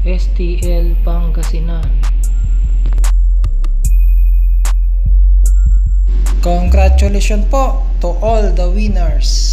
STL Pangasinan Congratulations po to all the winners!